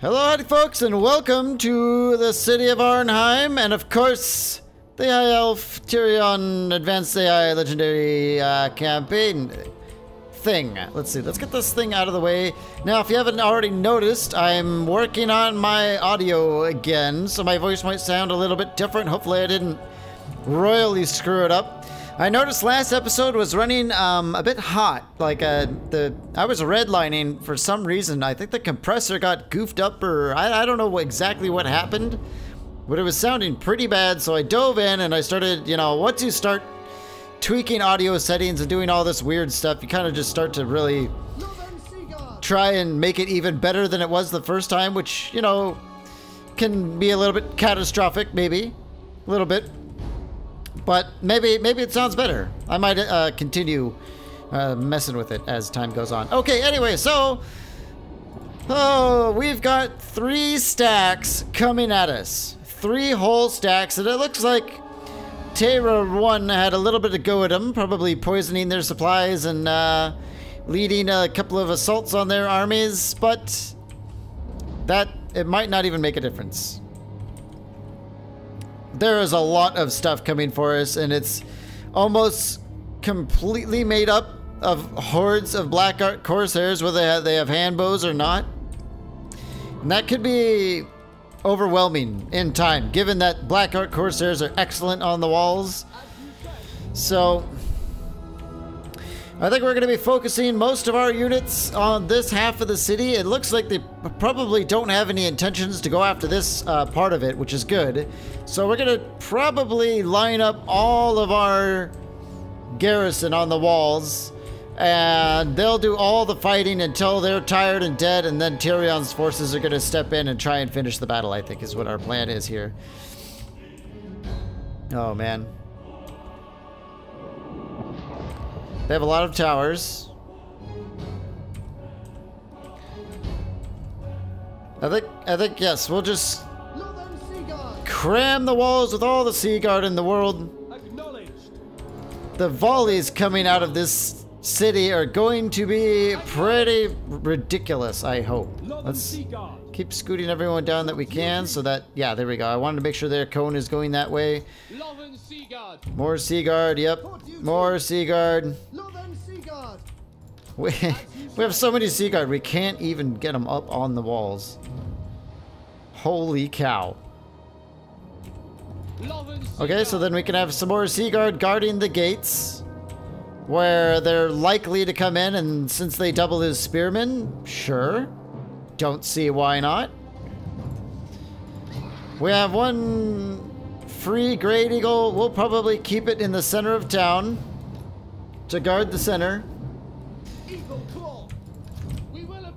Hello, folks, and welcome to the city of Arnheim, and of course, the High Elf Tyrion Advanced AI Legendary uh, campaign thing. Let's see, let's get this thing out of the way. Now, if you haven't already noticed, I'm working on my audio again, so my voice might sound a little bit different. Hopefully, I didn't royally screw it up. I noticed last episode was running um, a bit hot. Like uh, the I was redlining for some reason. I think the compressor got goofed up, or I, I don't know exactly what happened, but it was sounding pretty bad. So I dove in and I started, you know, once you start tweaking audio settings and doing all this weird stuff, you kind of just start to really try and make it even better than it was the first time, which you know can be a little bit catastrophic, maybe a little bit. But maybe maybe it sounds better. I might uh, continue uh, messing with it as time goes on. Okay, anyway, so oh, we've got three stacks coming at us. Three whole stacks, and it looks like Terra 1 had a little bit of go at them, probably poisoning their supplies and uh, leading a couple of assaults on their armies, but that, it might not even make a difference there is a lot of stuff coming for us, and it's almost completely made up of hordes of Black Ark Corsairs, whether they have, they have hand bows or not. And that could be overwhelming in time, given that Black Ark Corsairs are excellent on the walls. So, I think we're going to be focusing most of our units on this half of the city. It looks like they probably don't have any intentions to go after this uh, part of it, which is good. So we're going to probably line up all of our garrison on the walls. And they'll do all the fighting until they're tired and dead. And then Tyrion's forces are going to step in and try and finish the battle, I think is what our plan is here. Oh, man. They have a lot of towers. I think, I think, yes, we'll just cram the walls with all the sea guard in the world. The volleys coming out of this city are going to be pretty ridiculous, I hope. Let's keep scooting everyone down that we can so that, yeah, there we go. I wanted to make sure their cone is going that way. More Seaguard, yep. More Seaguard. We, we have so many Seaguard, we can't even get them up on the walls. Holy cow. Okay, so then we can have some more Seaguard guarding the gates. Where they're likely to come in, and since they double as spearmen, sure. Don't see why not. We have one free Great Eagle. We'll probably keep it in the center of town to guard the center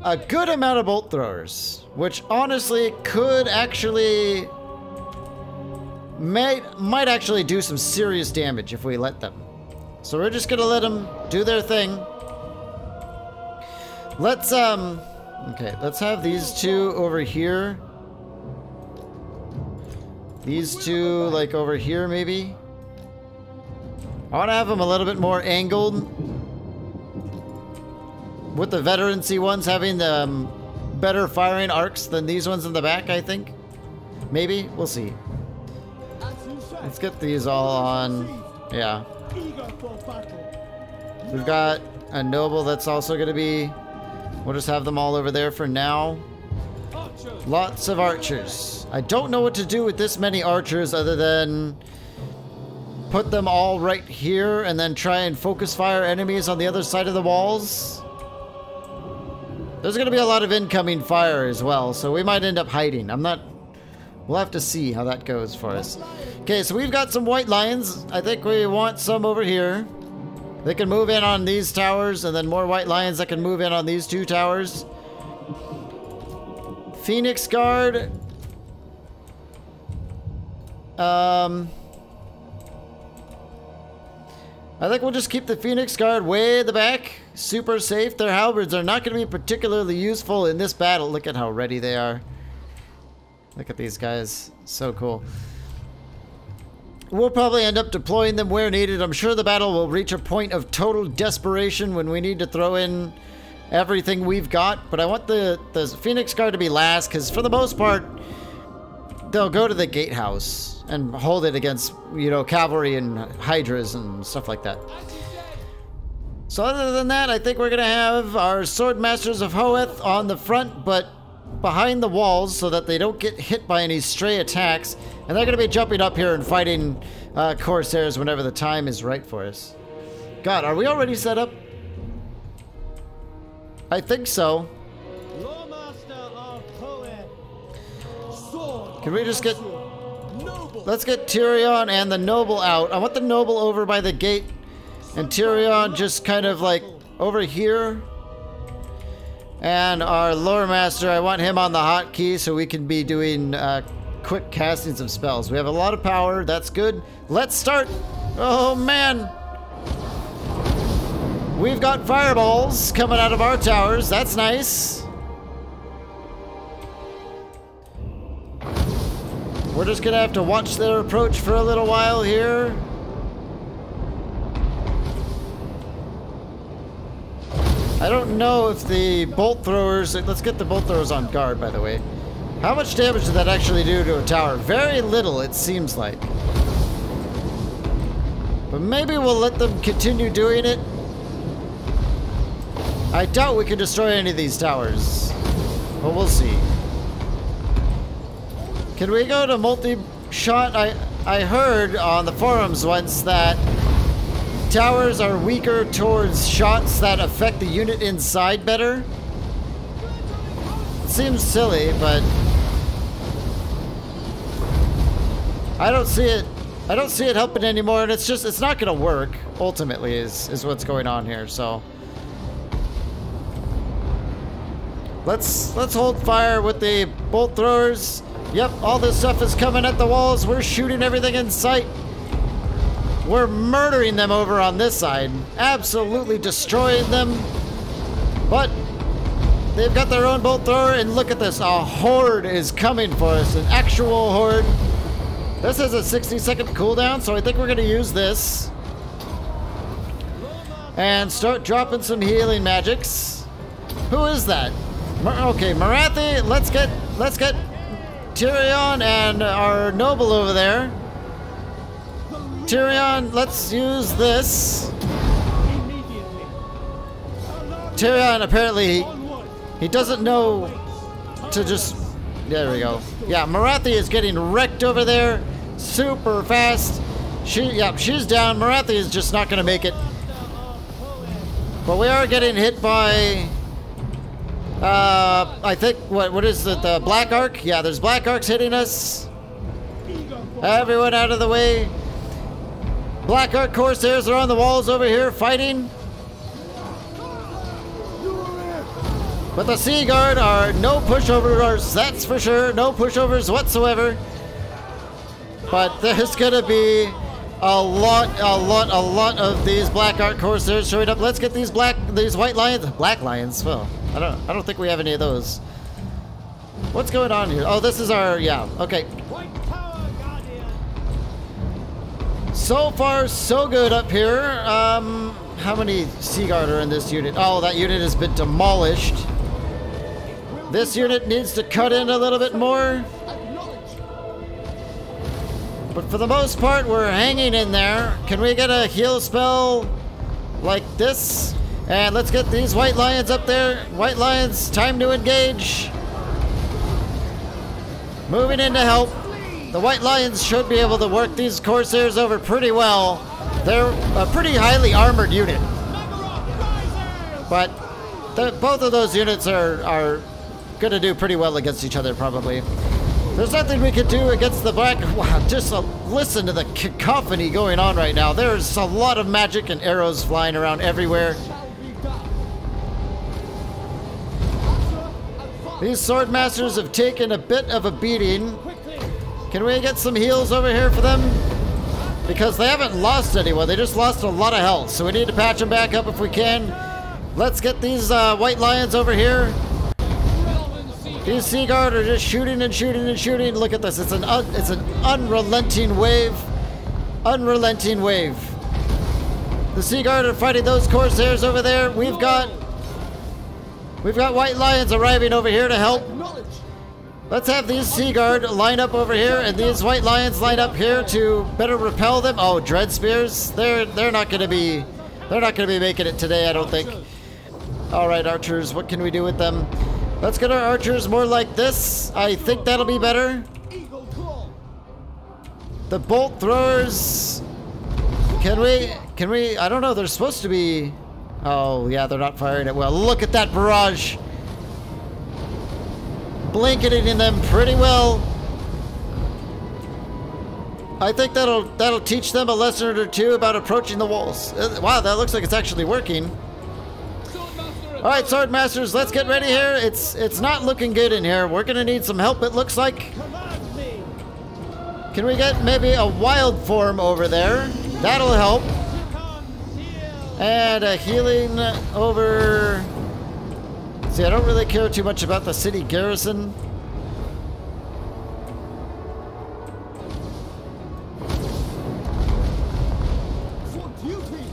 a good amount of bolt throwers, which honestly could actually may might actually do some serious damage if we let them. So we're just gonna let them do their thing. Let's um okay, let's have these two over here. These two like over here maybe. I want to have them a little bit more angled with the veterancy ones having the um, better firing arcs than these ones in the back, I think. Maybe? We'll see. Let's get these all on. Yeah. We've got a noble that's also going to be... We'll just have them all over there for now. Lots of archers. I don't know what to do with this many archers other than put them all right here and then try and focus fire enemies on the other side of the walls. There's going to be a lot of incoming fire as well, so we might end up hiding. I'm not... We'll have to see how that goes for us. Okay, so we've got some white lions. I think we want some over here. They can move in on these towers, and then more white lions that can move in on these two towers. Phoenix Guard. Um... I think we'll just keep the Phoenix Guard way in the back. Super safe. Their halberds are not going to be particularly useful in this battle. Look at how ready they are. Look at these guys. So cool. We'll probably end up deploying them where needed. I'm sure the battle will reach a point of total desperation when we need to throw in everything we've got, but I want the, the Phoenix Guard to be last, because for the most part, they'll go to the gatehouse and hold it against, you know, cavalry and hydras and stuff like that. So other than that, I think we're going to have our Sword Masters of Hoeth on the front, but behind the walls so that they don't get hit by any stray attacks. And they're going to be jumping up here and fighting uh, Corsairs whenever the time is right for us. God, are we already set up? I think so. Can we just get... Let's get Tyrion and the Noble out. I want the Noble over by the gate. And Tyrion just kind of like over here. And our Lore Master, I want him on the hotkey so we can be doing uh, quick castings of spells. We have a lot of power. That's good. Let's start. Oh, man. We've got fireballs coming out of our towers. That's nice. We're just going to have to watch their approach for a little while here. I don't know if the bolt throwers... Let's get the bolt throwers on guard, by the way. How much damage did that actually do to a tower? Very little, it seems like. But maybe we'll let them continue doing it. I doubt we can destroy any of these towers. But we'll see. Can we go to multi-shot? I, I heard on the forums once that towers are weaker towards shots that affect the unit inside better. It seems silly, but I don't see it. I don't see it helping anymore, and it's just it's not to work. Ultimately, is is what's going on here. So let's let's hold fire with the bolt throwers. Yep, all this stuff is coming at the walls. We're shooting everything in sight. We're murdering them over on this side. Absolutely destroying them. But they've got their own bolt thrower, and look at this. A horde is coming for us. An actual horde. This has a 60 second cooldown, so I think we're going to use this. And start dropping some healing magics. Who is that? Okay, Marathi, let's get let's get Tyrion and our noble over there. Tyrion, let's use this. Tyrion apparently he doesn't know to just there we go. Yeah, Marathi is getting wrecked over there super fast. She, yep, she's down. Marathi is just not going to make it. But we are getting hit by, uh, I think, what what is it, the Black Ark? Yeah, there's Black Arks hitting us. Everyone out of the way. Black Ark Corsairs are on the walls over here fighting. But the Sea Guard are no pushovers, that's for sure. No pushovers whatsoever. But there's gonna be a lot, a lot, a lot of these Black Ark Corsairs showing up. Let's get these black, these white lions, black lions. Well, I don't, I don't think we have any of those. What's going on here? Oh, this is our, yeah, okay. So far, so good up here. Um, how many Sea Guard are in this unit? Oh, that unit has been demolished. This unit needs to cut in a little bit more. But for the most part, we're hanging in there. Can we get a heal spell like this? And let's get these white lions up there. White lions, time to engage. Moving in to help. The white lions should be able to work these corsairs over pretty well. They're a pretty highly armored unit. But the, both of those units are, are going to do pretty well against each other, probably. There's nothing we can do against the black. Wow, just uh, listen to the cacophony going on right now. There's a lot of magic and arrows flying around everywhere. These sword masters have taken a bit of a beating. Can we get some heals over here for them? Because they haven't lost anyone. They just lost a lot of health. So we need to patch them back up if we can. Let's get these uh, white lions over here. These Sea Guard are just shooting and shooting and shooting. Look at this. It's an it's an unrelenting wave. Unrelenting wave. The Sea Guard are fighting those Corsairs over there. We've got We've got white lions arriving over here to help. Let's have these Sea Guard line up over here and these white lions line up here to better repel them. Oh, Dread Spears. They're they're not gonna be they're not gonna be making it today, I don't think. Alright, archers, what can we do with them? Let's get our archers more like this. I think that'll be better. The bolt throwers. Can we can we I don't know, they're supposed to be Oh yeah, they're not firing it well. Look at that barrage blanketing them pretty well. I think that'll that'll teach them a lesson or two about approaching the walls. Uh, wow, that looks like it's actually working. All right, sword masters, let's get ready here. It's it's not looking good in here. We're gonna need some help. It looks like. Can we get maybe a wild form over there? That'll help. And a healing over See, I don't really care too much about the city garrison.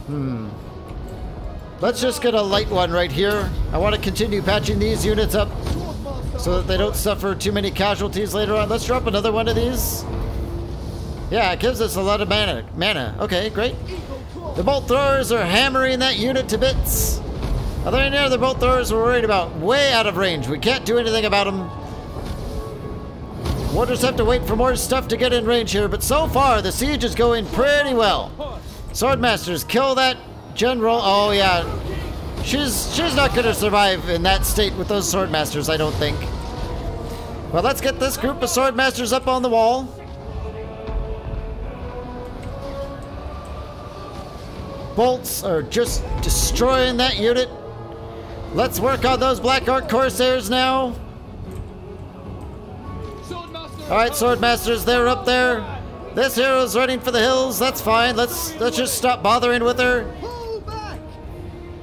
Hmm. Let's just get a light one right here. I want to continue patching these units up so that they don't suffer too many casualties later on. Let's drop another one of these. Yeah, it gives us a lot of mana. Mana. Okay, great. The bolt throwers are hammering that unit to bits. Are there any other bolt throwers we're worried about? Way out of range. We can't do anything about them. We'll just have to wait for more stuff to get in range here, but so far the siege is going pretty well. Swordmasters, kill that general. Oh yeah, she's she's not gonna survive in that state with those swordmasters, I don't think. Well, let's get this group of swordmasters up on the wall. Bolts are just destroying that unit. Let's work on those Black Ark Corsairs now. Alright, Swordmasters, they're up there. This hero's running for the hills. That's fine. Let's let's just stop bothering with her.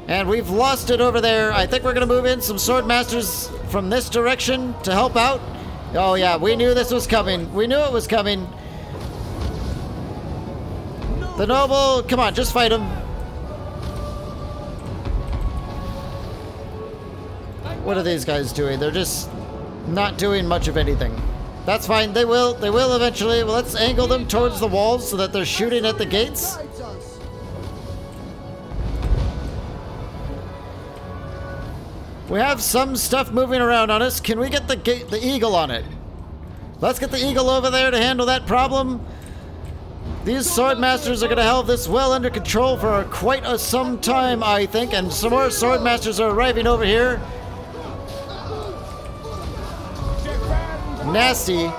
And we've lost it over there. I think we're gonna move in some Swordmasters from this direction to help out. Oh yeah, we knew this was coming. We knew it was coming. The noble, come on, just fight him. What are these guys doing? They're just not doing much of anything. That's fine. They will. They will eventually. Well, let's angle them towards the walls so that they're shooting at the gates. We have some stuff moving around on us. Can we get the gate, the eagle on it? Let's get the eagle over there to handle that problem. These sword masters are going to have this well under control for quite a, some time, I think, and some more sword masters are arriving over here. Nasty.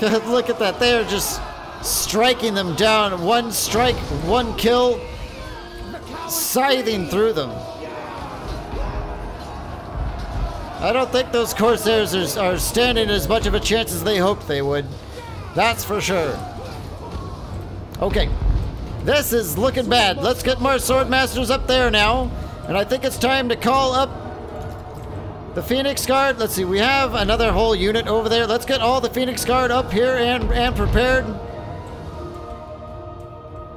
Look at that. They are just striking them down. One strike, one kill. Scything through them. I don't think those Corsairs are, are standing as much of a chance as they hoped they would. That's for sure. Okay. This is looking bad. Let's get more Sword Masters up there now. And I think it's time to call up the Phoenix Guard, let's see, we have another whole unit over there. Let's get all the Phoenix Guard up here and, and prepared.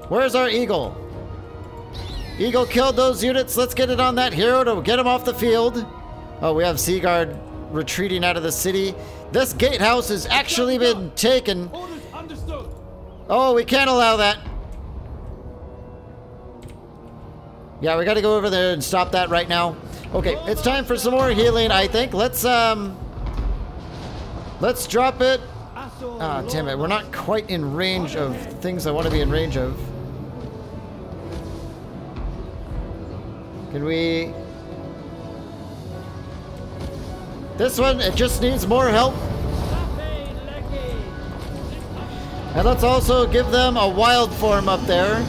Where's our Eagle? Eagle killed those units. Let's get it on that hero to get him off the field. Oh, we have Sea Guard retreating out of the city. This gatehouse has actually been taken. Oh, we can't allow that. Yeah, we gotta go over there and stop that right now. Okay, it's time for some more healing, I think. Let's, um... Let's drop it. Ah, damn it. We're not quite in range of things I want to be in range of. Can we... This one, it just needs more help. And let's also give them a wild form up there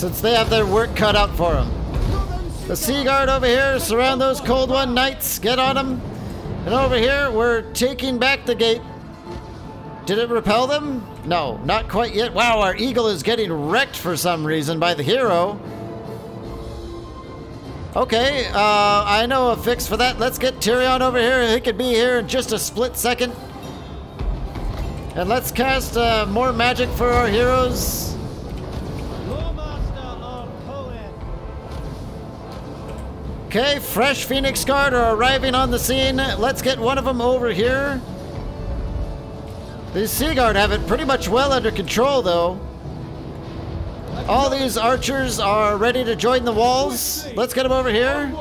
since they have their work cut out for them. The Sea Guard over here, surround those Cold One Knights, get on them. And over here, we're taking back the gate. Did it repel them? No, not quite yet. Wow, our eagle is getting wrecked for some reason by the hero. Okay, uh, I know a fix for that. Let's get Tyrion over here. He could be here in just a split second. And let's cast uh, more magic for our heroes. Okay, fresh Phoenix Guard are arriving on the scene. Let's get one of them over here. These Sea Guard have it pretty much well under control, though. All these archers are ready to join the walls. Let's get them over here.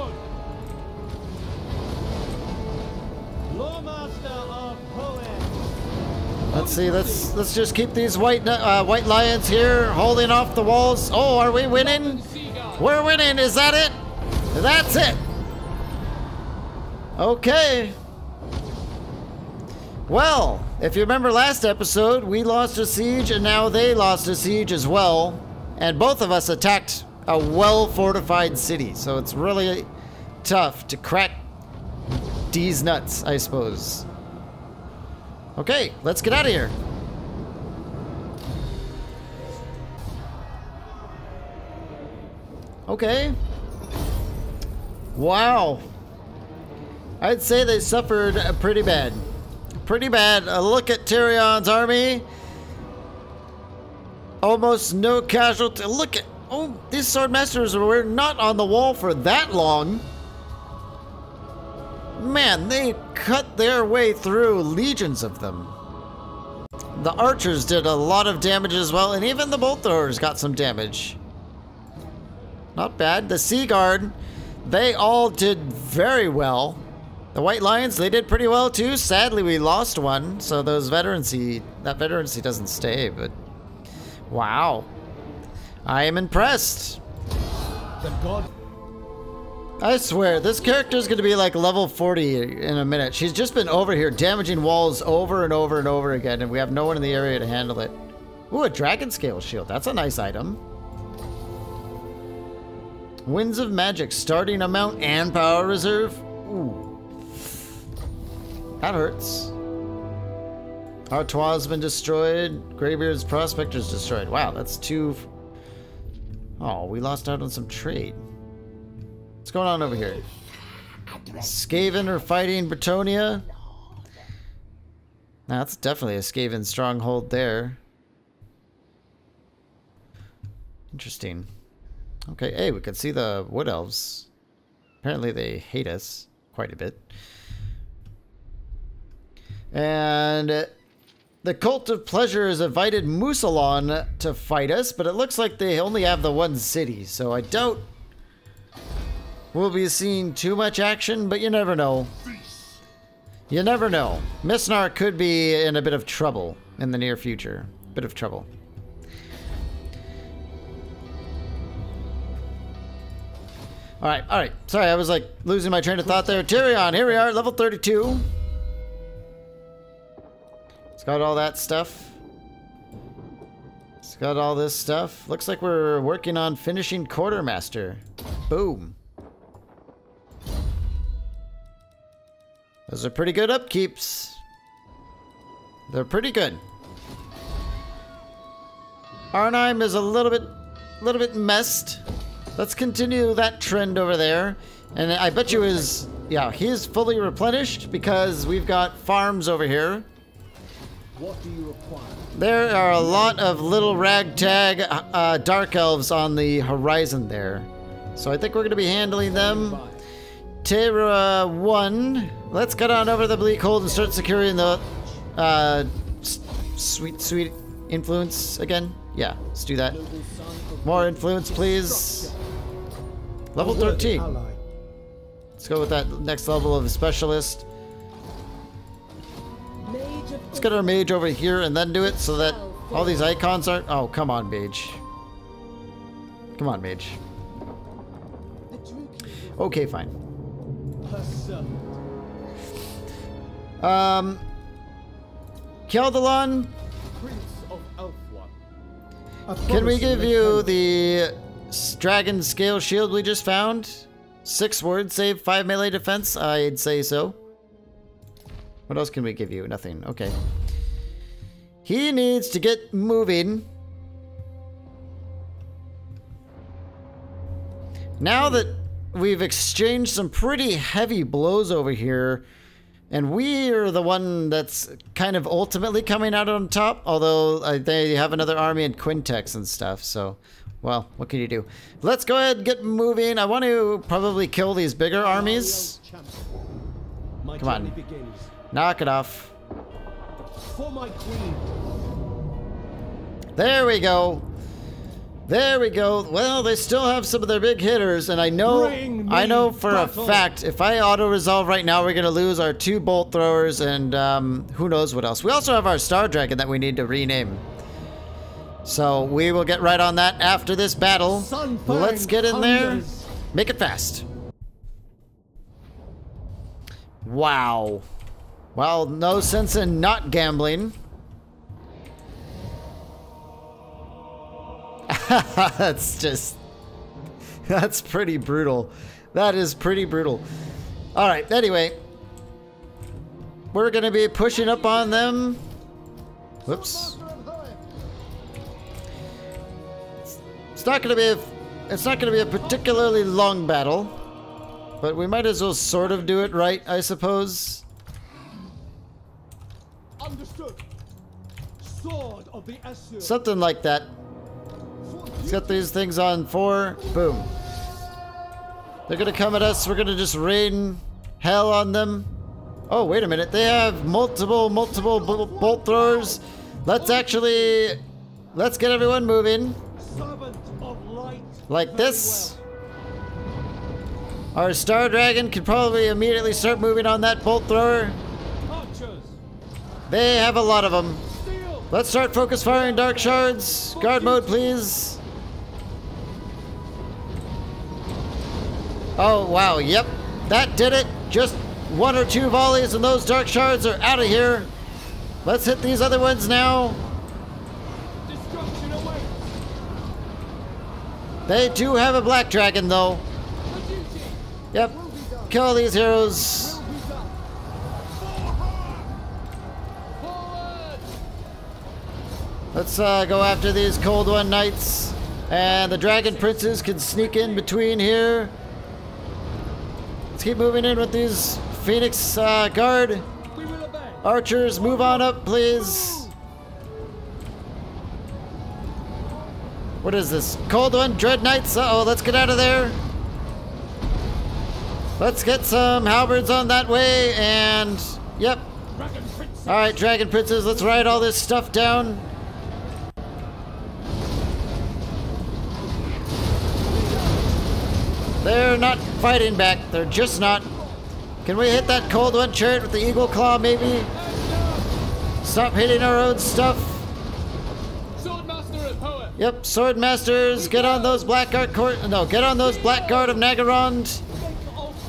Let's see. Let's let's just keep these white uh, white lions here, holding off the walls. Oh, are we winning? We're winning. Is that it? That's it. Okay. Well, if you remember last episode, we lost a siege and now they lost a siege as well. And both of us attacked a well-fortified city. So it's really tough to crack these nuts, I suppose. Okay, let's get out of here. Okay. Wow. I'd say they suffered pretty bad. Pretty bad. A look at Tyrion's army. Almost no casualty. Look at... Oh, these swordmasters were not on the wall for that long. Man, they cut their way through legions of them. The archers did a lot of damage as well, and even the bolt throwers got some damage. Not bad. The Sea Guard they all did very well. The White Lions, they did pretty well too. Sadly, we lost one, so those veterancy, that veterancy doesn't stay, but wow. I am impressed. I swear, this character is going to be like level 40 in a minute. She's just been over here damaging walls over and over and over again, and we have no one in the area to handle it. Ooh, a dragon scale shield. That's a nice item. Winds of Magic, starting amount and power reserve. Ooh. That hurts. Artois has been destroyed. Greybeard's Prospector's destroyed. Wow, that's two... Oh, we lost out on some trade. What's going on over here? Skaven are fighting Bretonnia. That's definitely a Skaven stronghold there. Interesting. Okay, hey, we can see the Wood Elves. Apparently they hate us quite a bit. And uh, the Cult of Pleasure has invited Musalon to fight us, but it looks like they only have the one city, so I doubt we'll be seeing too much action, but you never know. You never know. Missnar could be in a bit of trouble in the near future. Bit of trouble. All right, all right. Sorry, I was like losing my train of thought there. Tyrion, here we are, level 32. It's got all that stuff. It's got all this stuff. Looks like we're working on finishing Quartermaster. Boom. Those are pretty good upkeeps. They're pretty good. Arnheim is a little bit, little bit messed. Let's continue that trend over there. And I bet you is, yeah, he's fully replenished because we've got farms over here. What do you require? There are a lot of little ragtag uh, dark elves on the horizon there. So I think we're going to be handling them. Terra 1. Let's get on over the Bleak Hold and start securing the uh, sweet, sweet influence again. Yeah, let's do that. More influence, please. Level 13. Let's go with that next level of specialist. Let's get our mage over here and then do it so that all these icons aren't... Oh, come on, mage. Come on, mage. Okay, fine. Um... Keldalon? Can we give you the Dragon Scale Shield we just found. Six words save, five melee defense. I'd say so. What else can we give you? Nothing. Okay. He needs to get moving. Now that we've exchanged some pretty heavy blows over here, and we are the one that's kind of ultimately coming out on top, although uh, they have another army in Quintex and stuff, so Well, what can you do? Let's go ahead and get moving. I want to probably kill these bigger armies. Come on. Knock it off. For my queen. There we go. There we go. Well, they still have some of their big hitters, and I know, I know for battle. a fact, if I auto resolve right now, we're gonna lose our two bolt throwers, and um, who knows what else. We also have our star dragon that we need to rename. So we will get right on that after this battle. Let's get in there. Make it fast. Wow. Well, no sense in not gambling. that's just. That's pretty brutal. That is pretty brutal. Alright, anyway. We're gonna be pushing up on them. Whoops. It's not gonna be a, it's not gonna be a particularly long battle, but we might as well sort of do it right, I suppose. Understood. Sword of the Asur. Something like that. Let's get these things on four. Boom. They're gonna come at us. We're gonna just rain hell on them. Oh, wait a minute. They have multiple, multiple bolt throwers. Let's actually, let's get everyone moving. Like this. Our Star Dragon could probably immediately start moving on that bolt thrower. They have a lot of them. Let's start focus firing Dark Shards. Guard mode, please. Oh, wow. Yep. That did it. Just one or two volleys and those Dark Shards are out of here. Let's hit these other ones now. They do have a Black Dragon, though. Yep. Kill these heroes. Let's uh, go after these Cold One Knights. And the Dragon Princes can sneak in between here. Let's keep moving in with these Phoenix uh, Guard. Archers, move on up, please. What is this? Cold One Dread Knights? Uh-oh, let's get out of there. Let's get some halberds on that way, and... Yep. Alright, Dragon Princes, let's write all this stuff down. They're not fighting back. They're just not. Can we hit that cold one chariot with the eagle claw, maybe? Stop hitting our own stuff. Yep, sword masters, get on those blackguard court. No, get on those blackguard of Naggarond.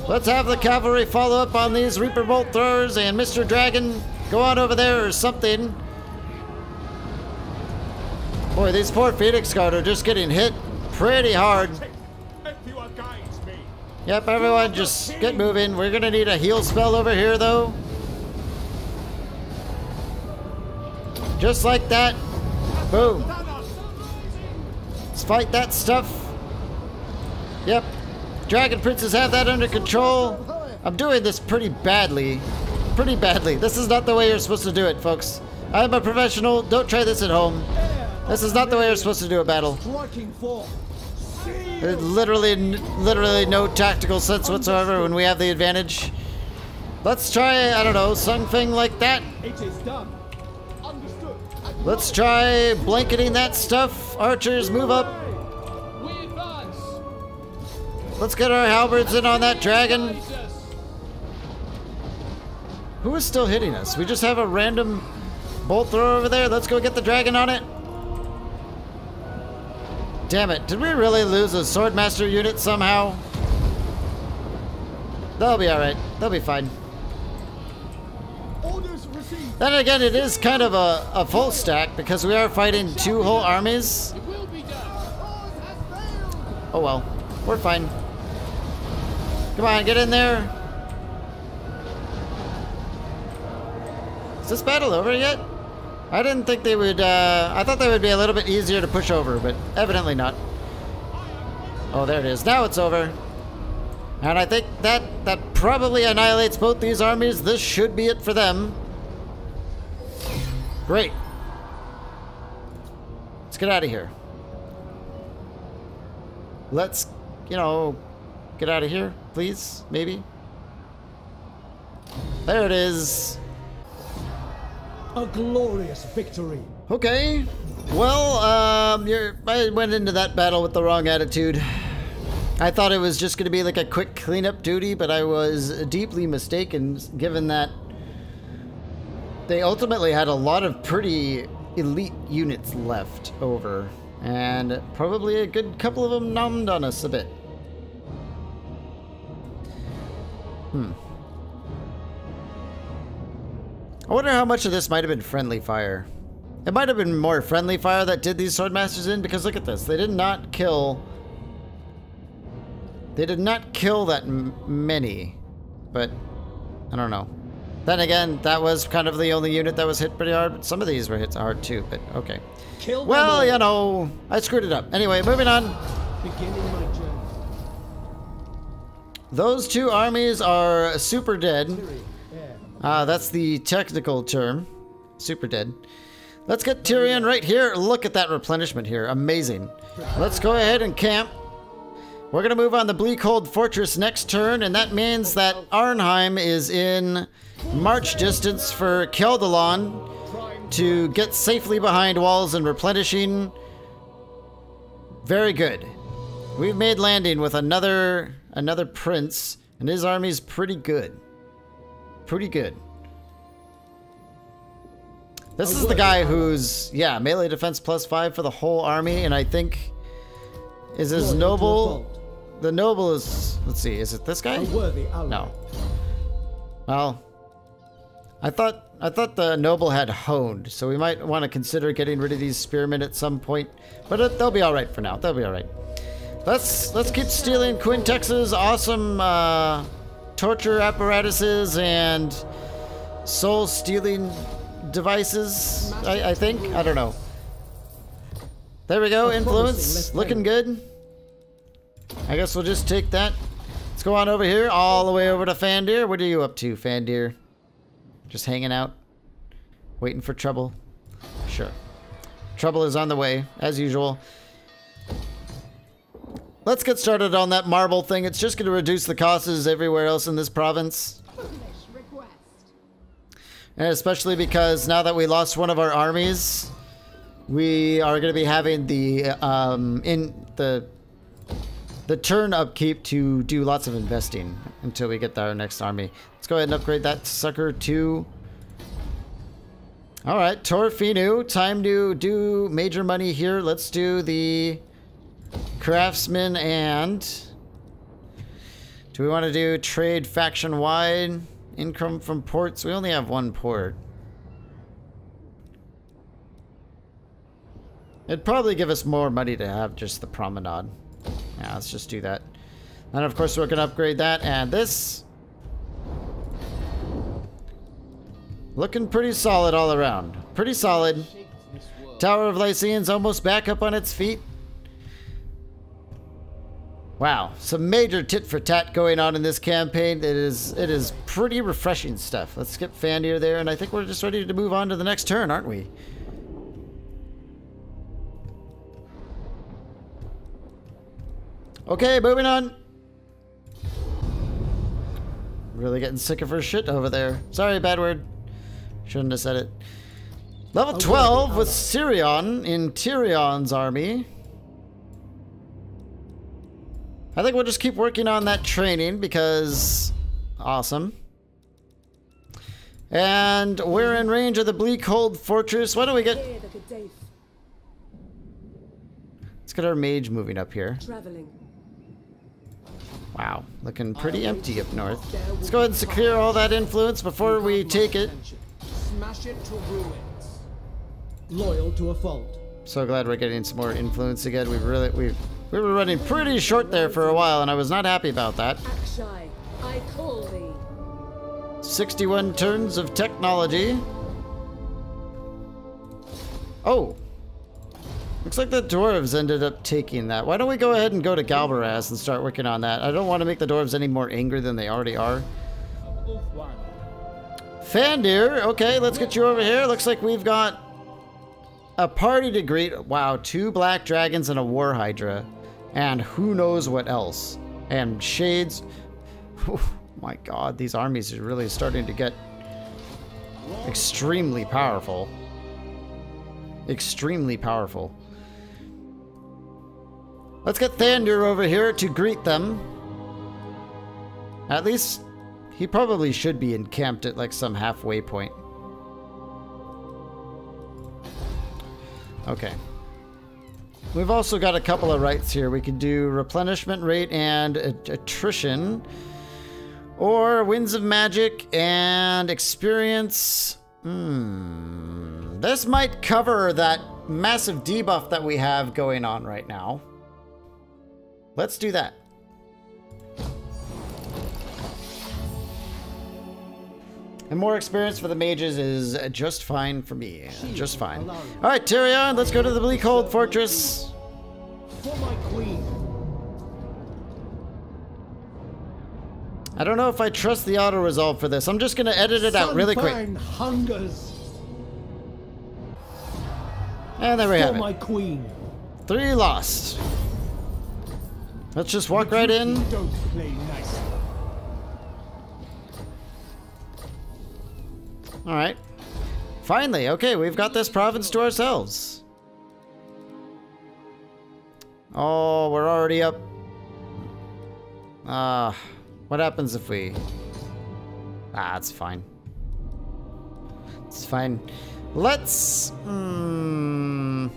Let's have the cavalry follow up on these Reaper Bolt throwers and Mr. Dragon. Go on over there or something. Boy, these poor Phoenix Guard are just getting hit pretty hard. Yep, everyone just get moving. We're gonna need a heal spell over here though. Just like that. Boom. Let's fight that stuff. Yep. Dragon Princes have that under control. I'm doing this pretty badly. Pretty badly. This is not the way you're supposed to do it, folks. I'm a professional. Don't try this at home. This is not the way you're supposed to do a battle. There's literally, literally no tactical sense whatsoever when we have the advantage. Let's try, I don't know, something like that. It is done. Let's try blanketing that stuff. Archers, move up. Let's get our halberds in on that dragon. Who is still hitting us? We just have a random bolt thrower over there. Let's go get the dragon on it. Damn it. Did we really lose a swordmaster unit somehow? They'll be alright. They'll be fine. Then again, it is kind of a, a full stack because we are fighting two whole armies. Oh well, we're fine. Come on, get in there. Is this battle over yet? I didn't think they would, uh, I thought they would be a little bit easier to push over, but evidently not. Oh, there it is. Now it's over. And I think that, that probably annihilates both these armies. This should be it for them. Great. Let's get out of here. let's, you know, get out of here, please, maybe. There it is. A glorious victory. Okay. Well, um, you're, I went into that battle with the wrong attitude. I thought it was just going to be like a quick cleanup duty, but I was deeply mistaken given that they ultimately had a lot of pretty elite units left over. And probably a good couple of them numbed on us a bit. Hmm. I wonder how much of this might have been friendly fire. It might have been more friendly fire that did these swordmasters in, because look at this. They did not kill... They did not kill that many. But, I don't know. Then again, that was kind of the only unit that was hit pretty hard. But some of these were hit hard too, but okay. Kill Well, you know, I screwed it up. Anyway, moving on. Beginning my journey. Those two armies are super dead. Uh, that's the technical term. Super dead. Let's get Tyrion right here. Look at that replenishment here. Amazing. Let's go ahead and camp. We're going to move on the Bleakhold Fortress next turn, and that means that Arnheim is in march distance for Keldalon to get safely behind walls and replenishing. Very good. We've made landing with another another prince, and his army's pretty good. Pretty good. This is the guy who's, yeah, melee defense plus five for the whole army, and I think is his Loyal to a noble. The noble is, let's see, is it this guy? No. Well, I thought I thought the noble had honed, so we might want to consider getting rid of these spearmen at some point. But it, they'll be all right for now. They'll be all right. Let's let's keep stealing Quintex's awesome uh, torture apparatuses and soul stealing devices. I, I think I don't know. There we go. Influence looking good. I guess we'll just take that. Let's go on over here, all the way over to Fandir. What are you up to, Fandir? Just hanging out? Waiting for trouble? Sure. Trouble is on the way, as usual. Let's get started on that marble thing. It's just going to reduce the costs everywhere else in this province. And especially because now that we lost one of our armies, we are going to be having the um, in the the turn upkeep to do lots of investing until we get our next army. Let's go ahead and upgrade that sucker to. All right, Tor Finu. Time to do major money here. Let's do the craftsman and. Do we want to do trade faction wide? Income from ports? We only have one port. It'd probably give us more money to have just the promenade. Yeah, let's just do that. And of course we're gonna upgrade that and this. Looking pretty solid all around. Pretty solid. Tower of Lysean's almost back up on its feet. Wow, some major tit for tat going on in this campaign. It is it is pretty refreshing stuff. Let's skip Fandir there, and I think we're just ready to move on to the next turn, aren't we? Okay, moving on. Really getting sick of her shit over there. Sorry, bad word. Shouldn't have said it. Level 12 with Sirion in Tyrion's army. I think we'll just keep working on that training because awesome. And we're in range of the Bleakhold Fortress. Why don't we get Hear the good day let's get our mage moving up here. traveling. Wow, looking pretty empty up north. Let's go ahead and secure all that influence before we take it. Smash it to ruins. Loyal to a fault. So glad we're getting some more influence again. We've really we've we were running pretty short there for a while, and I was not happy about that. Akshay, I call thee. 61 turns of technology. Oh. Looks like the dwarves ended up taking that. Why don't we go ahead and go to Galbaraz and start working on that? I don't want to make the dwarves any more angry than they already are. Fandir, okay, let's get you over here. Looks like we've got a party to greet. Wow, two black dragons and a war hydra. And who knows what else. And shades. Whew, my god, these armies are really starting to get extremely powerful. Extremely powerful. Let's get Thandur over here to greet them. At least he probably should be encamped at like some halfway point. Okay. We've also got a couple of rights here. We could do replenishment rate and attrition. Or Winds of Magic and experience. Hmm. This might cover that massive debuff that we have going on right now. Let's do that. And more experience for the mages is just fine for me. Just fine. All right, Tyrion, let's go to the Bleakhold Fortress. For my queen. I don't know if I trust the auto resolve for this. I'm just gonna edit it out really quick. Hungers. And there we For have my it. queen. Three lost. Let's just walk right in. Don't play nice. All right. Finally, okay, we've got this province to ourselves. Oh, we're already up. Ah, what happens if we... Ah, it's fine. It's fine. Let's... Hmm...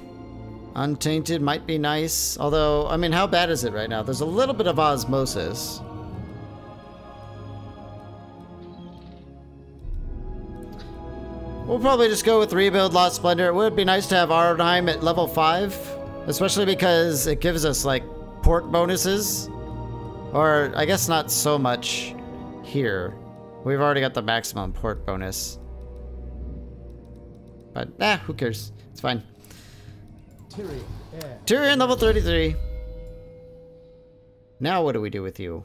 Untainted might be nice. Although, I mean, how bad is it right now? There's a little bit of osmosis. We'll probably just go with rebuild Lost Splendor. It would be nice to have Arnheim at level 5, especially because it gives us like port bonuses. Or I guess not so much here. We've already got the maximum port bonus. But eh, who cares? It's fine. Tyrion, heir. Tyrion level 33. Now what do we do with you?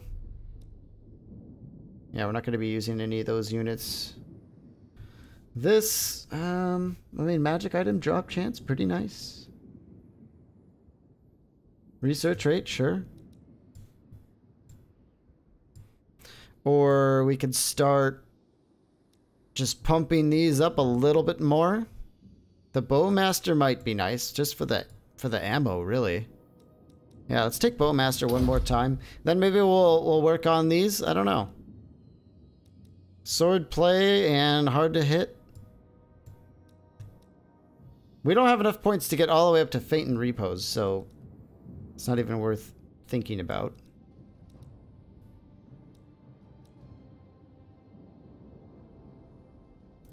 Yeah, we're not going to be using any of those units. This, um, I mean, magic item drop chance, pretty nice. Research rate, sure. Or we could start just pumping these up a little bit more. The Bowmaster might be nice, just for the for the ammo, really. Yeah, let's take Bowmaster one more time. Then maybe we'll we'll work on these. I don't know. Sword play and hard to hit. We don't have enough points to get all the way up to Faint and Repose, so it's not even worth thinking about.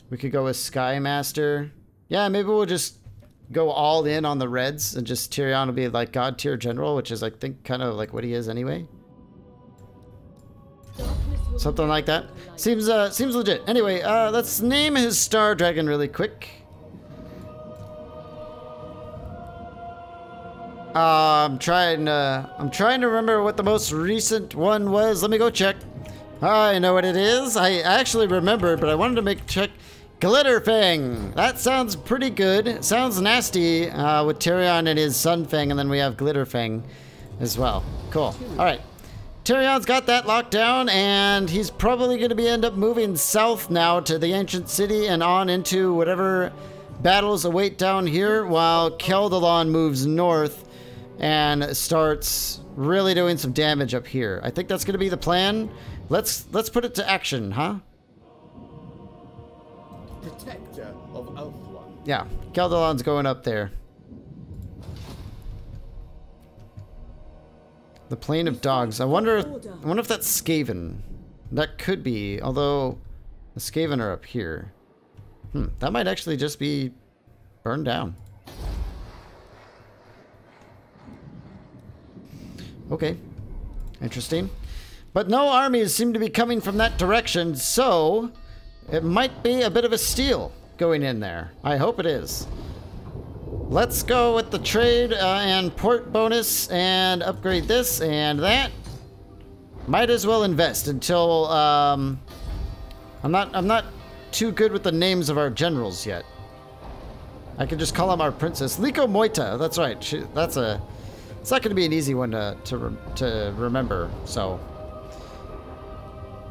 We could go with Sky Master. Yeah, maybe we'll just go all in on the Reds and just Tyrion will be like God tier general, which is I think kind of like what he is anyway. Something like that. Seems uh seems legit. Anyway, uh let's name his Star Dragon really quick. Uh, I'm trying uh I'm trying to remember what the most recent one was. Let me go check. I know what it is. I actually remembered, but I wanted to make check. Glitterfang. That sounds pretty good. Sounds nasty uh, with Tyrion and his Sunfang, and then we have Glitterfang as well. Cool. All right. Tyrion's got that locked down, and he's probably going to be end up moving south now to the ancient city and on into whatever battles await down here, while Keldalon moves north and starts really doing some damage up here. I think that's going to be the plan. Let's let's put it to action, huh? Protector of Ulthuan. Yeah, Keldalon's going up there. The Plain of Dogs. I wonder. I wonder if that's Skaven. That could be. Although the Skaven are up here. Hmm. That might actually just be burned down. Okay. Interesting. But no armies seem to be coming from that direction, so it might be a bit of a steal going in there. I hope it is. Let's go with the trade uh, and port bonus and upgrade this and that. Might as well invest until um, I'm not I'm not too good with the names of our generals yet. I could just call him our princess, Liko Moita. That's right. She, that's a It's not going to be an easy one to to to remember. So,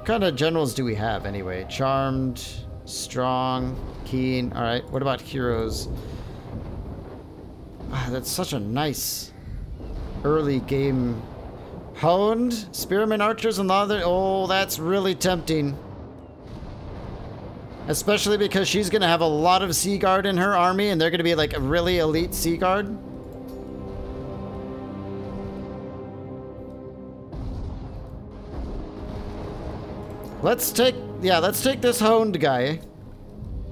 what kind of generals do we have anyway? Charmed, strong, keen. All right. What about heroes? Ah, that's such a nice early game. Honed, spearmen, archers, and other. Oh, that's really tempting. Especially because she's going to have a lot of Sea Guard in her army, and they're going to be like a really elite Sea Guard. Let's take, yeah, let's take this honed guy.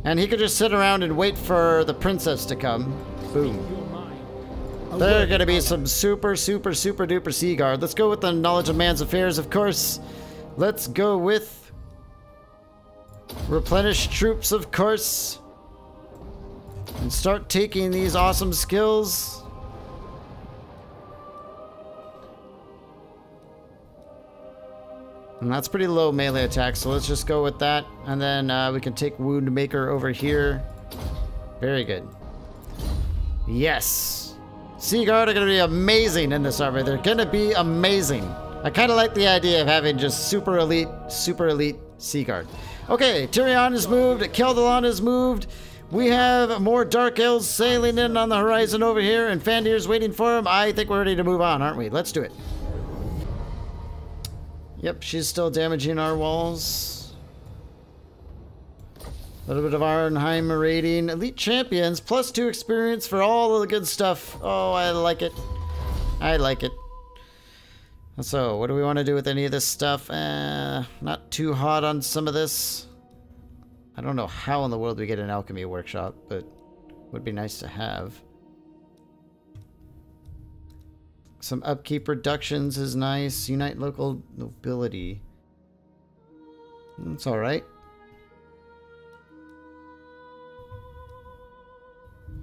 And he could just sit around and wait for the princess to come. Boom. There are going to be some super, super, super duper Sea Guard. Let's go with the knowledge of man's affairs, of course. Let's go with replenish troops, of course. And start taking these awesome skills. And that's pretty low melee attack, so let's just go with that. And then uh, we can take Wound Maker over here. Very good. Yes. Sea Guard are going to be amazing in this army. They're going to be amazing. I kind of like the idea of having just super elite, super elite Sea Guard. Okay, Tyrion is moved. Keldalon is moved. We have more Dark Elves sailing in on the horizon over here, and Fandir's waiting for him. I think we're ready to move on, aren't we? Let's do it. Yep, she's still damaging our walls. A little bit of Arnheim raiding. Elite champions, plus two experience for all of the good stuff. Oh, I like it. I like it. So, what do we want to do with any of this stuff? Uh, not too hot on some of this. I don't know how in the world we get an alchemy workshop, but it would be nice to have. Some upkeep reductions is nice. Unite local nobility. That's alright.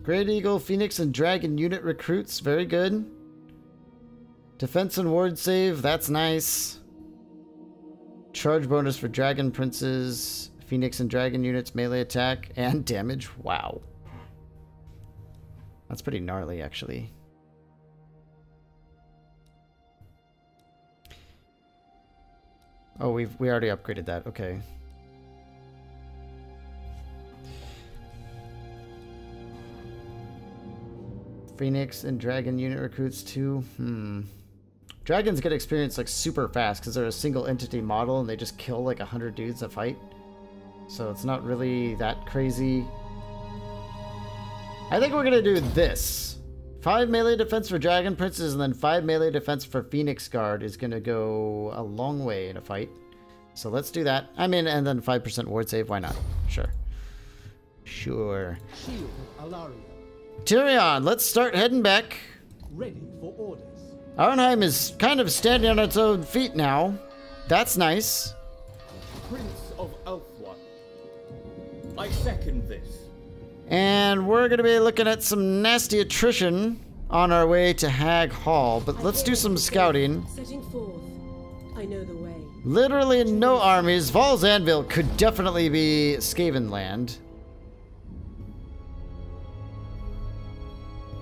Great Eagle, Phoenix, and Dragon unit recruits. Very good. Defense and ward save. That's nice. Charge bonus for Dragon Princes, Phoenix and Dragon units, melee attack, and damage. Wow. That's pretty gnarly, actually. Oh, we've we already upgraded that. Okay. Phoenix and Dragon unit recruits too. Hmm. Dragons get experience like super fast because they're a single entity model and they just kill like a hundred dudes a fight. So it's not really that crazy. I think we're gonna do this. Five melee defense for Dragon Princes and then five melee defense for Phoenix Guard is gonna go a long way in a fight. So let's do that. I mean, and then 5% ward save, why not? Sure. Sure. Tyrion, let's start heading back. Ready for orders. Arnheim is kind of standing on its own feet now. That's nice. Prince of Ulthuan. I second this. And we're going to be looking at some nasty attrition on our way to Hag Hall. But let's do some scouting. Setting forth. I know the way. Literally no armies. Vaul's Anvil could definitely be Skaven land.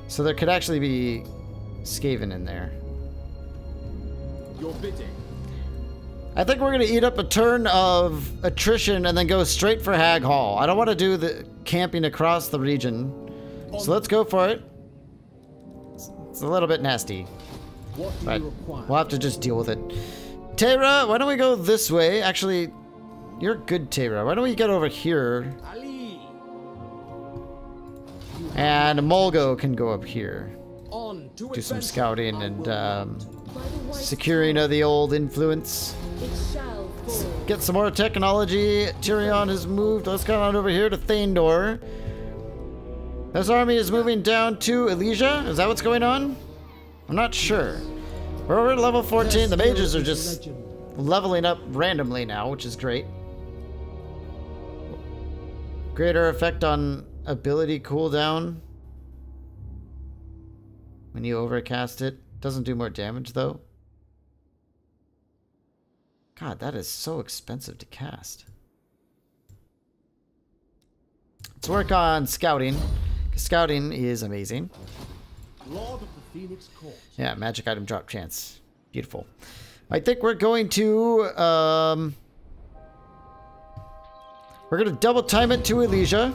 So there could actually be Skaven in there. Your bidding. I think we're gonna eat up a turn of attrition and then go straight for Hag Hall. I don't want to do the camping across the region. So let's go for it. It's- a little bit nasty, but we'll have to just deal with it. Tara, why don't we go this way? Actually, you're good, Tara. Why don't we get over here? And Mulgo can go up here. Do some scouting and um, not. By the white securing of the old influence. It shall fall. Get some more technology. Tyrion has moved. Let's go on over here to Thandor. This army is moving down to Elysia. Is that what's going on? I'm not sure. We're over at level 14. The Their mages are just leveling up randomly now, which is great. Greater effect on ability cooldown. When you overcast it. Doesn't do more damage though. God, that is so expensive to cast. Let's work on scouting. Scouting is amazing. Lord of the Phoenix Court. Yeah, magic item drop chance. Beautiful. I think we're going to, um... We're going to double time it to Elysia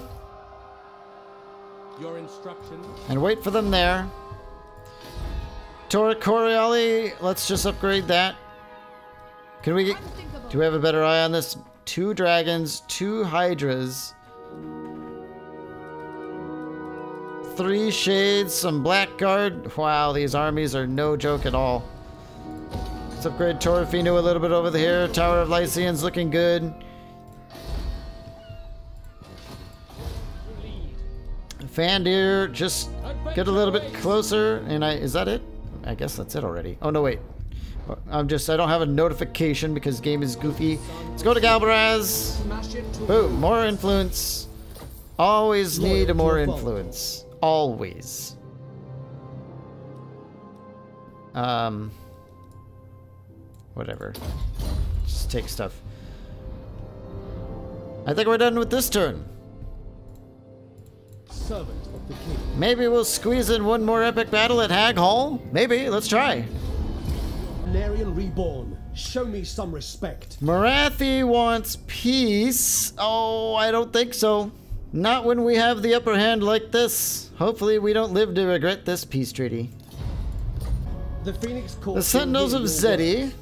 Your instructions. and wait for them there. Tora Corioli, let's just upgrade that. Can we get... Do we have a better eye on this? Two dragons, two hydras. Three shades, some blackguard. Wow, these armies are no joke at all. Let's upgrade Tor Finu a little bit over here. Tower of Lysean's looking good. Fandir, just get a little bit closer. And I, is that it? I guess that's it already. Oh, no, wait. I'm just, I don't have a notification because game is goofy. Let's go to Galbaraz. Smash Boom, more influence. Always need more to a fault. influence. Always. Um, whatever. Just take stuff. I think we're done with this turn. servant of the king. Maybe we'll squeeze in one more epic battle at Hag Hall. Maybe. Let's try. Reborn. Show me some respect. Marathi wants peace. Oh, I don't think so. Not when we have the upper hand like this. Hopefully, we don't live to regret this peace treaty. The Phoenix Court. The Sentinels of Xeti.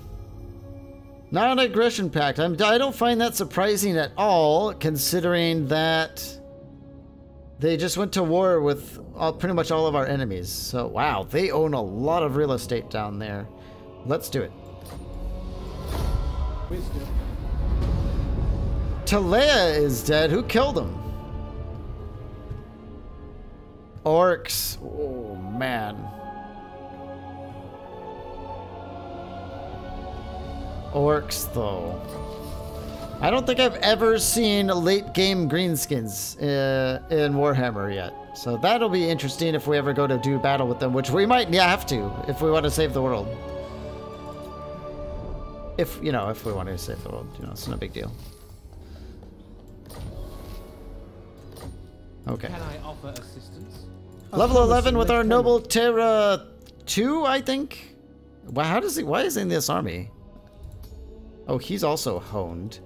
Not an aggression pact. I'm, I don't find that surprising at all, considering that they just went to war with all, pretty much all of our enemies. So, wow, they own a lot of real estate down there. Let's do it. Wisdom. Talea is dead. Who killed him? Orcs. Oh, man. Orcs, though. I don't think I've ever seen late game greenskins uh, in Warhammer yet. So that'll be interesting if we ever go to do battle with them, which we might have to if we want to save the world. If, you know, if we want to save the world, you know, it's no big deal. Okay. Can I offer assistance? Level 11 with our noble Terra 2, I think. Wow, how does he why is he in this army? Oh, he's also honed.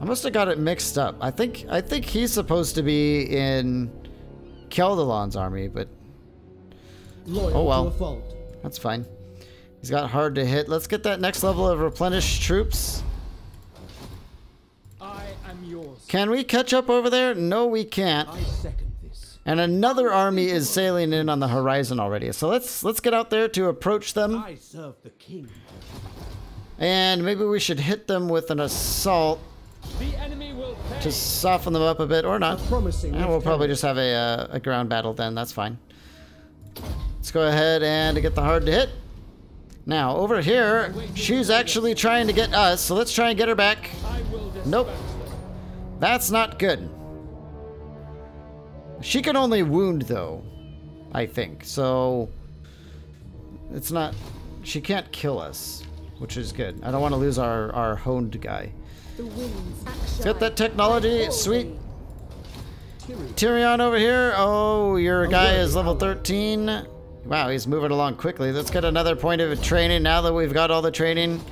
I must have got it mixed up. I think I think he's supposed to be in Keldalon's army, but Loyal Oh, well. to a fault. that's fine. He's got hard to hit. Let's get that next level of replenished troops. I am yours. Can we catch up over there? No, we can't. I second this. And another army is sailing in on the horizon already. So let's let's get out there to approach them. I serve the king. And maybe we should hit them with an assault The enemy will pay. to soften them up a bit, or not. And we'll probably just have a, uh, a ground battle then. That's fine. Let's go ahead and get the hard to hit. Now, over here, she's actually trying to get us, so let's try and get her back. Nope. That's not good. She can only wound, though, I think. So, it's not... She can't kill us, which is good. I don't want to lose our, our honed guy. Get that technology, sweet. Tyrion over here. Oh, your guy is level 13. Wow, he's moving along quickly. Let's get another point of training now that we've got all the training.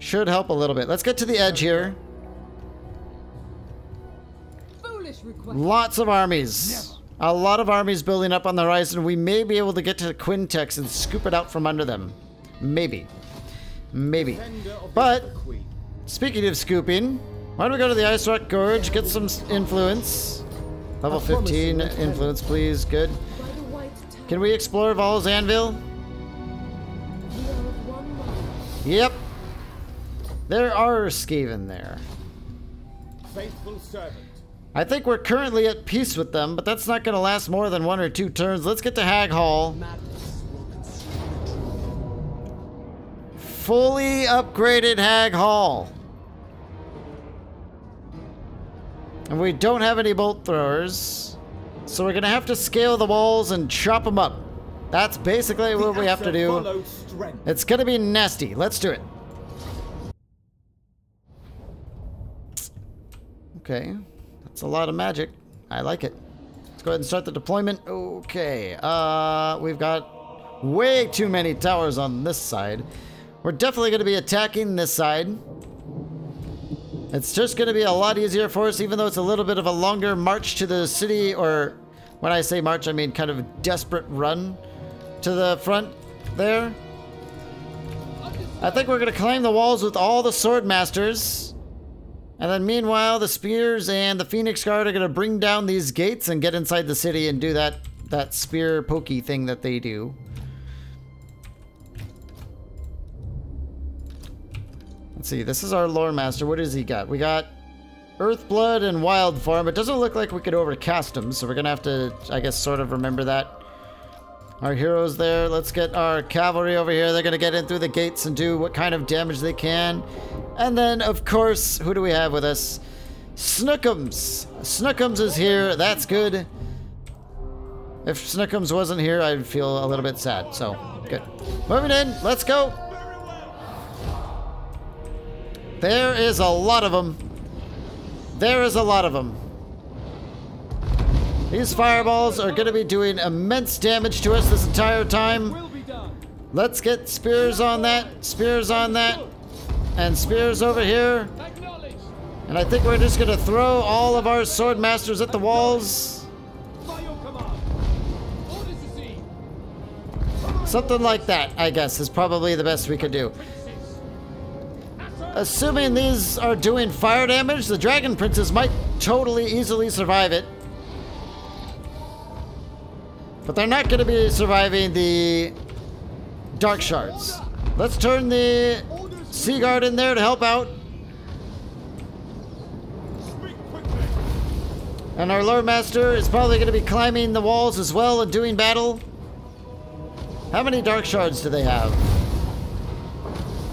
Should help a little bit. Let's get to the edge here. Foolish request. Lots of armies. A lot of armies building up on the horizon. We may be able to get to Quintex and scoop it out from under them. Maybe. Maybe. But- Speaking of scooping, why don't we go to the Ice Rock Gorge, get some influence. Level 15 influence, please. Good. By the white tower. Can we explore Vaul's Anvil? We are of one mind. Yep. There are Skaven there. Faithful servant. I think we're currently at peace with them, but that's not going to last more than one or two turns. Let's get to Hag Hall. Madness will consume Fully upgraded Hag Hall. And we don't have any bolt throwers. So we're going to have to scale the walls and chop them up. That's basically what we have to do. It's going to be nasty. Let's do it. Okay. That's a lot of magic. I like it. Let's go ahead and start the deployment. Okay. Uh, we've got way too many towers on this side. We're definitely going to be attacking this side. It's just going to be a lot easier for us, even though it's a little bit of a longer march to the city, or when I say march, I mean kind of desperate run to the front there. I think we're going to climb the walls with all the sword masters. And then meanwhile, the spears and the phoenix guard are going to bring down these gates and get inside the city and do that that spear pokey thing that they do. Let's see, this is our lore master. What does he got? We got Earthblood and Wildform. It doesn't look like we could overcast him, so we're gonna have to, I guess, sort of remember that. Our heroes there. Let's get our cavalry over here. They're gonna get in through the gates and do what kind of damage they can. And then, of course, who do we have with us? Snookums. Snookums is here. That's good. If Snookums wasn't here, I'd feel a little bit sad. So, good. Moving in. Let's go. There is a lot of them. There is a lot of them. These fireballs are going to be doing immense damage to us this entire time. Will be done. Let's get spears on that, spears on that, and spears over here. And I think we're just going to throw all of our sword masters at the walls. By your command. Orders received. Something like that, I guess, is probably the best we could do. Assuming these are doing fire damage, the Dragon Princes might totally easily survive it. But they're not going to be surviving the Dark Shards. Let's turn the Sea Guard in there to help out. And our Lore Master is probably going to be climbing the walls as well and doing battle. How many Dark Shards do they have?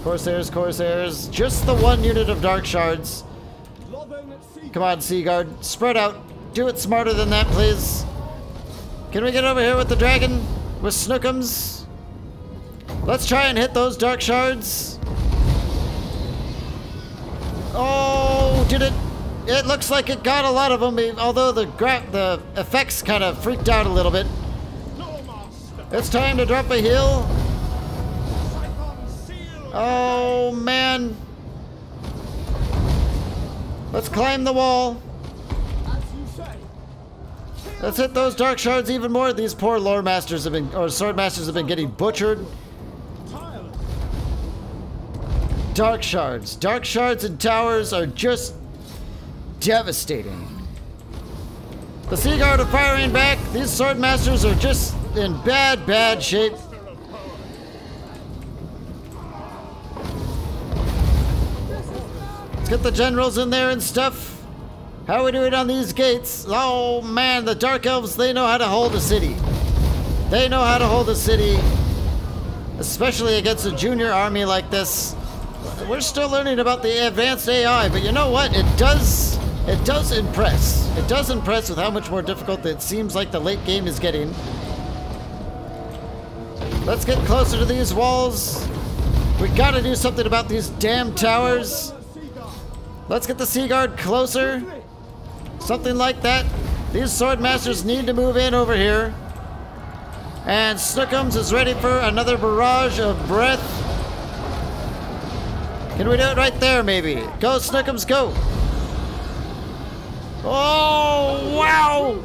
Corsairs, Corsairs. Just the one unit of Dark Shards. Come on, Seaguard. Spread out. Do it smarter than that, please. Can we get over here with the dragon? With Snookums? Let's try and hit those Dark Shards. Oh, did it? It looks like it got a lot of them, although the the effects kind of freaked out a little bit. It's time to drop a heal. Oh, man. Let's climb the wall. Let's hit those dark shards even more. These poor lore masters have been, or sword masters have been getting butchered. Dark shards. Dark shards and towers are just devastating. The Sea Guard are firing back. These sword masters are just in bad, bad shape. Let's get the generals in there and stuff. How are we doing on these gates? Oh man, the Dark Elves, they know how to hold a city. They know how to hold a city, especially against a junior army like this. We're still learning about the advanced AI, but you know what? It does it does impress. It does impress with how much more difficult it seems like the late game is getting. Let's get closer to these walls. We gotta do something about these damn towers. Let's get the Sea Guard closer. Something like that. These sword masters need to move in over here. And Snookums is ready for another barrage of breath. Can we do it right there, maybe? Go, Snookums, go! Oh, wow!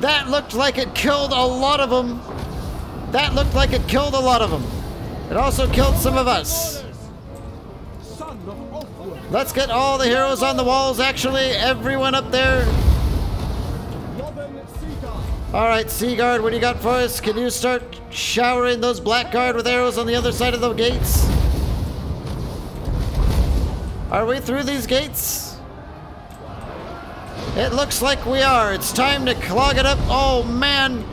That looked like it killed a lot of them. That looked like it killed a lot of them. It also killed some of us. Let's get all the heroes on the walls, actually. Everyone up there. All right, Sea Guard, what do you got for us? Can you start showering those Blackguard with arrows on the other side of the gates? Are we through these gates? It looks like we are. It's time to clog it up. Oh, man.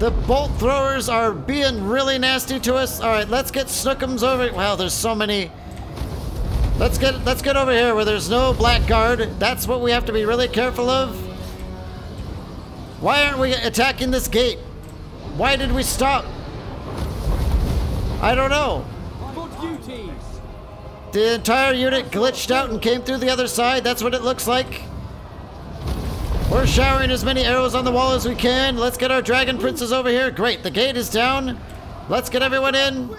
The bolt throwers are being really nasty to us. All right, let's get Snookums over. Wow, there's so many. Let's get let's get over here where there's no Blackguard. That's what we have to be really careful of. Why aren't we attacking this gate? Why did we stop? I don't know. The entire unit glitched out and came through the other side. That's what it looks like. We're showering as many arrows on the wall as we can. Let's get our dragon princes over here. Great, the gate is down. Let's get everyone in.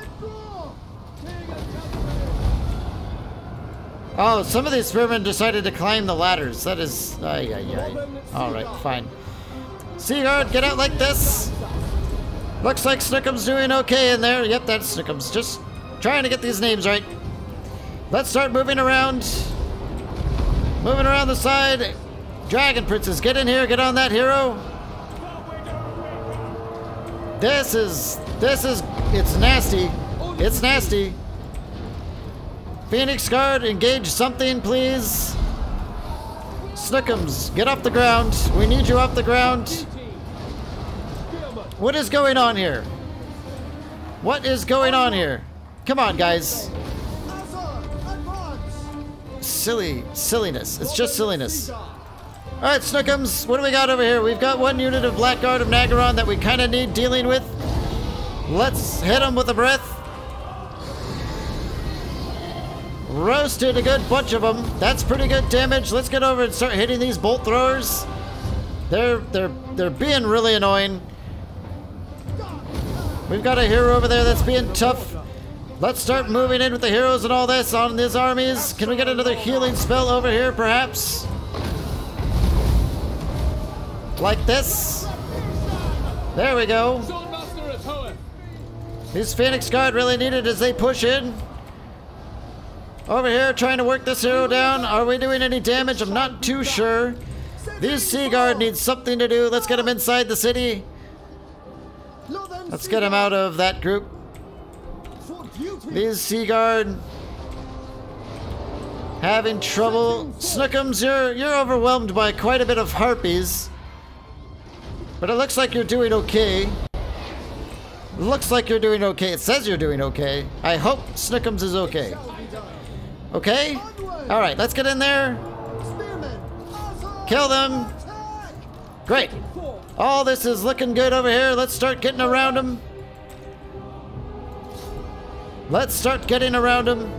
Oh, some of these spearmen decided to climb the ladders. That is... Ay, ay, ay. Alright, fine. Seaguard, get out like this. Looks like Snookums doing okay in there. Yep, that's Snookums. Just trying to get these names right. Let's start moving around. Moving around the side. Dragon Princes, get in here. Get on that hero. This is... This is... It's nasty. It's nasty. Phoenix Guard, engage something, please. Snookums, get off the ground. We need you off the ground. What is going on here? What is going on here? Come on, guys. Silly, silliness. It's just silliness. All right, Snookums, what do we got over here? We've got one unit of Blackguard of Naggarond that we kind of need dealing with. Let's hit them with a breath. Roasted a good bunch of them. That's pretty good damage. Let's get over and start hitting these bolt throwers. They're they're they're being really annoying. We've got a hero over there that's being tough. Let's start moving in with the heroes and all this on these armies. Can we get another healing spell over here, perhaps? Like this. There we go. These Phoenix Guard really needed as they push in. Over here, trying to work this hero down. Are we doing any damage? I'm not too sure. These Sea Guard need something to do. Let's get them inside the city. Let's get them out of that group. These Sea Guard having trouble. Snookums, you're you're overwhelmed by quite a bit of harpies. But it looks like you're doing okay. Looks like you're doing okay. It says you're doing okay. I hope Snookums is okay. Okay? Alright, let's get in there. Kill them. Great. All this is looking good over here. Let's start getting around them. Let's start getting around them.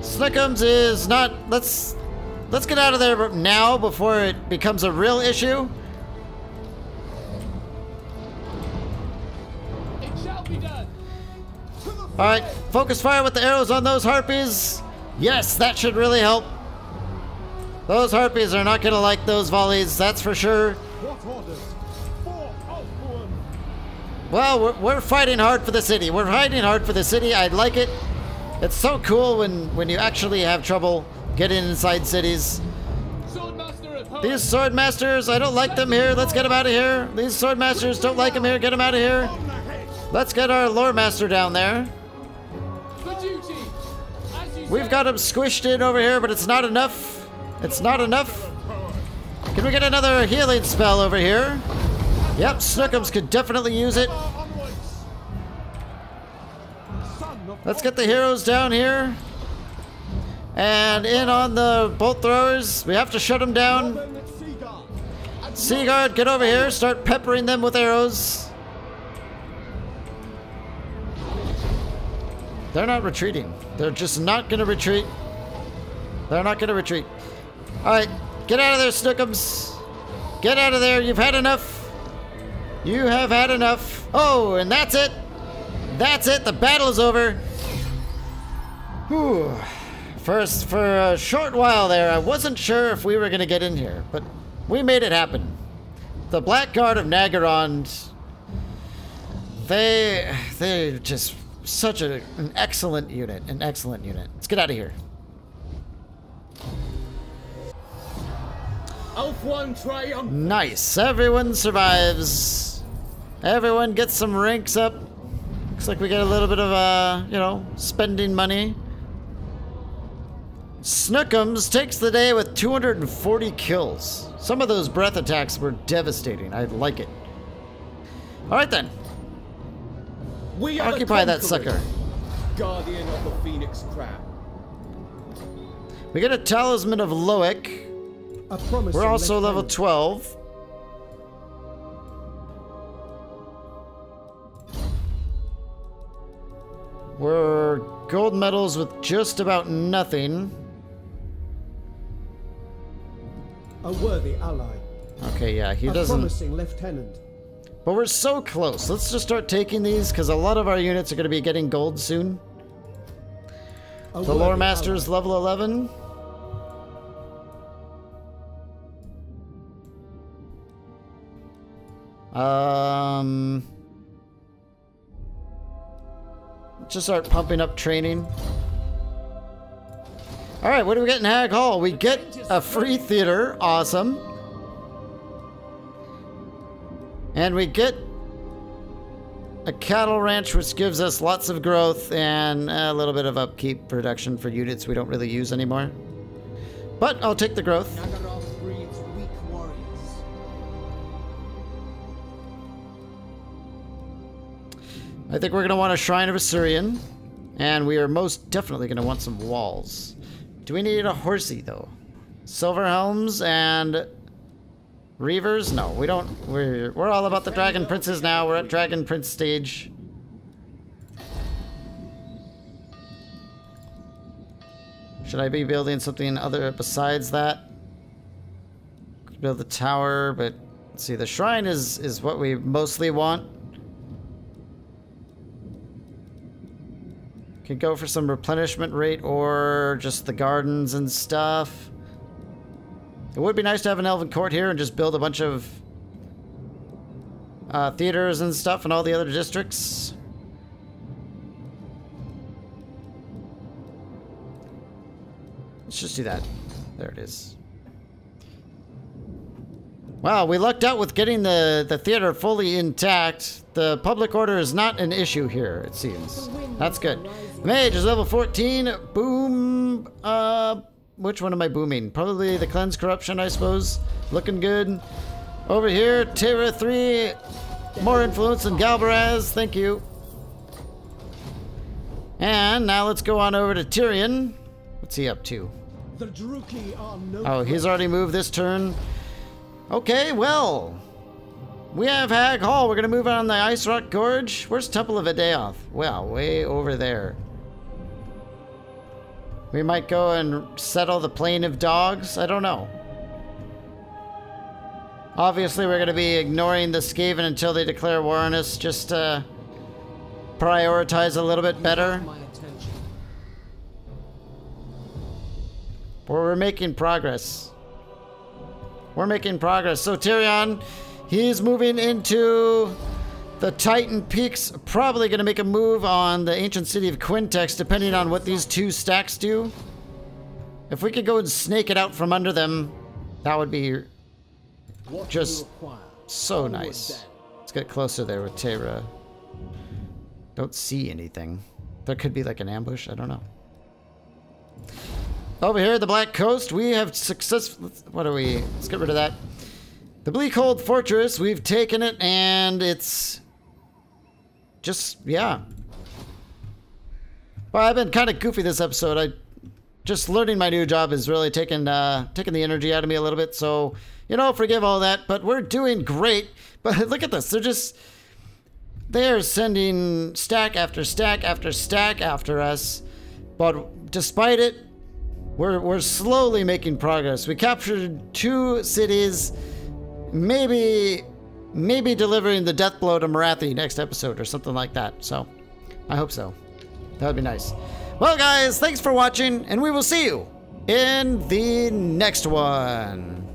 Snookums is not... Let's... Let's get out of there now before it becomes a real issue. Done. Alright, focus fire with the arrows on those harpies. Yes, that should really help. Those harpies are not going to like those volleys, that's for sure. What orders? For Alcuin! Well, we're, we're fighting hard for the city. We're fighting hard for the city. I like it. It's so cool when, when you actually have trouble getting inside cities. Swordmaster at Hoeth. These sword masters, I don't like them here. Let's get them out of here. These sword masters don't like them here. Get them out of here. Let's get our lore master down there. We've got him squished in over here, but it's not enough. It's not enough. Can we get another healing spell over here? Yep, Snookums could definitely use it. Let's get the heroes down here. And in on the bolt throwers. We have to shut them down. Seaguard, get over here. Start peppering them with arrows. They're not retreating. They're just not going to retreat. They're not going to retreat. All right, get out of there, Snookums. Get out of there. You've had enough. You have had enough. Oh, and that's it. That's it. The battle is over. Whew. First, for a short while there, I wasn't sure if we were going to get in here, but we made it happen. The Blackguard of Naggarond, they, they're just such a, an excellent unit, an excellent unit. Let's get out of here. Ulthuan triumph! Nice. Everyone survives. Everyone gets some ranks up. Looks like we get a little bit of, uh, you know, spending money. Snookums takes the day with 240 kills. Some of those breath attacks were devastating. I like it. All right then. We are the Occupy that sucker. Guardian of the Phoenix Crown. We get a Talisman of Loec. We're also level lieutenant. 12. We're gold medals with just about nothing. A worthy ally. Okay, yeah, he A doesn't. promising lieutenant. But we're so close. Let's just start taking these because a lot of our units are going to be getting gold soon. A The lore worthy master is level 11. Um, just start pumping up training. All right, what do we get in Hag Hall? We get a free theater, awesome, and we get a cattle ranch, which gives us lots of growth and a little bit of upkeep production for units we don't really use anymore. But I'll take the growth. Naggaroth breeds weak warriors. I think we're going to want a Shrine of Asuryan. And we are most definitely going to want some walls. Do we need a horsey, though? Silver helms and... Reavers? No, we don't. We're, we're all about the Dragon Princes now. We're at Dragon Prince stage. Should I be building something other besides that? Could build the tower, but... See, the shrine is, is what we mostly want. Could go for some replenishment rate or just the gardens and stuff. It would be nice to have an elven court here and just build a bunch of uh, theaters and stuff in all the other districts. Let's just do that. There it is. Wow, we lucked out with getting the, the theater fully intact. The public order is not an issue here, it seems. That's good. The mage is level 14. Boom. Uh, which one am I booming? Probably the cleanse corruption, I suppose. Looking good. Over here, Terra 3. More influence than Galbaraz. Thank you. And now let's go on over to Tyrion. What's he up to? The Druchii are no Oh, he's already moved this turn. Okay, well. We have Hag Hall. We're going to move on the Ice Rock Gorge. Where's Temple of Adeoth? Well, way over there. We might go and settle the Plain of Dogs. I don't know. Obviously, we're going to be ignoring the Skaven until they declare war on us, just to prioritize a little bit better. But we're making progress. We're making progress. So Tyrion, he's moving into the Titan Peaks. Probably going to make a move on the ancient city of Quintex, depending on what these two stacks do. If we could go and snake it out from under them, that would be Just so nice. Let's get closer there with Terra. Don't see anything. There could be like an ambush. I don't know. Over here, the Black Coast, we have success. What are we? Let's get rid of that. The Bleakhold Fortress, we've taken it, and it's just yeah. Well, I've been kind of goofy this episode. I just learning my new job is really taking uh, taking the energy out of me a little bit. So you know, forgive all that. But we're doing great. But look at this. They're just they're sending stack after stack after stack after us. But despite it, we're we're slowly making progress. We captured two cities. Maybe maybe delivering the death blow to Marathi next episode or something like that. So I hope so. That would be nice. Well, guys, thanks for watching, and we will see you in the next one.